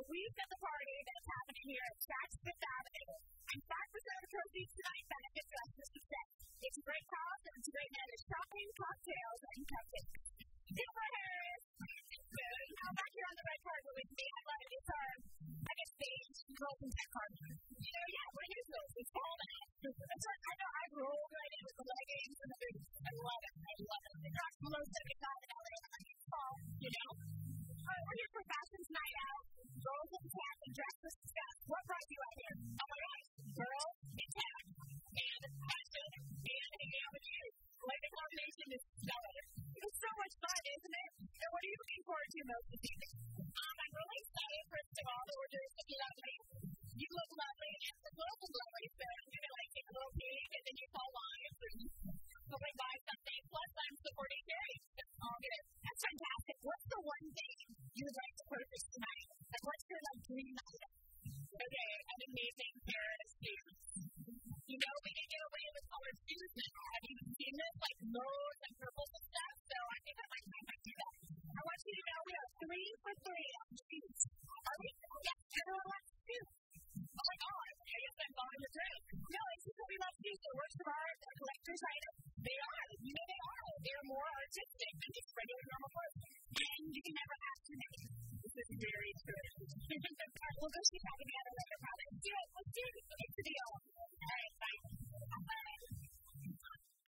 believe that the party that's happening here at Saks Fifth Avenue and Saks Avenue proceeds tonight benefit justice instead. It's a great cause and it's a great night of shopping, cocktails, and cupcakes. Silver Harris, I'm back here on the red carpet with me. I love this arm. I get stage and go carpet. You know, yeah, we're here to It's all that. That's what I know. I rolled right in with the leggings and the boots. I love it. I love it. The cross below 75 in LA. I'm like, oh, you know. Tech and dress for stuff. What brought you out here? Oh my gosh, girls in tech and fashion and hanging out with you. Like the combination is stellar. It's so much fun, isn't it? And what are you looking forward to most this evening? Okay, an amazing pair of shoes. You know, we can get away with colored shoes now. Have you seen this? Like mauve and purples and stuff. So I think I might, I might do that. I want you to know we are three for three on shoes. Are we? Yes, everyone wants shoes. Oh my god, I guess I'm following the trend. No, it's because we love shoes. They're works of art, they're collector's items. They are. You know they are. They're more artistic than just regular normal clothes. And you can never ask too many. This is very true. We'll go see how together